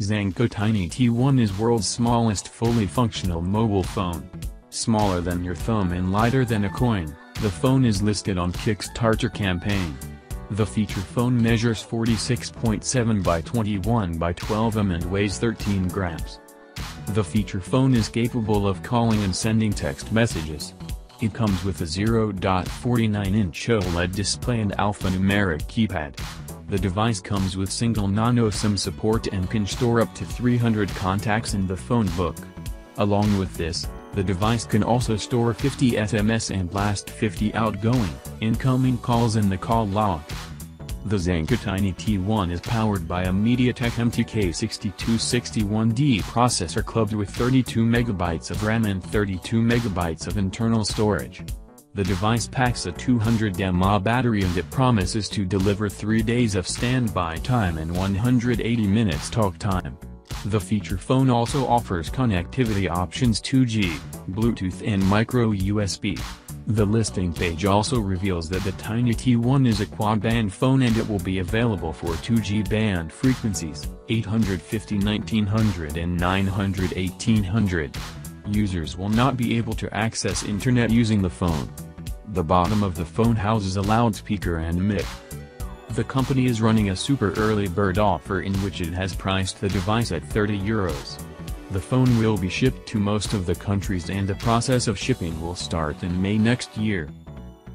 Zanco Tiny T1 is world's smallest fully functional mobile phone. Smaller than your thumb and lighter than a coin, the phone is listed on Kickstarter campaign. The feature phone measures 46.7 by 21 by 12 mm and weighs 13 grams. The feature phone is capable of calling and sending text messages. It comes with a 0.49-inch OLED display and alphanumeric keypad. The device comes with single nano SIM support and can store up to 300 contacts in the phone book. Along with this, the device can also store 50 SMS and blast 50 outgoing, incoming calls in the call log. The Zanco Tiny T1 is powered by a MediaTek MTK6261D processor clubbed with 32 MB of RAM and 32 MB of internal storage. The device packs a 200 mAh battery and it promises to deliver 3 days of standby time and 180 minutes talk time. The feature phone also offers connectivity options 2G, Bluetooth and micro USB. The listing page also reveals that the Tiny T1 is a quad-band phone and it will be available for 2G band frequencies, 850 1900 and 900 1800. Users will not be able to access internet using the phone. The bottom of the phone houses a loudspeaker and mic. The company is running a super early bird offer in which it has priced the device at 30 euros. The phone will be shipped to most of the countries and the process of shipping will start in May next year.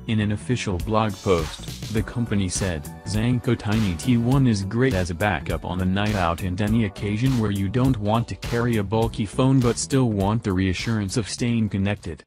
In an official blog post, the company said, Zanco Tiny T1 is great as a backup on a night out and any occasion where you don't want to carry a bulky phone but still want the reassurance of staying connected.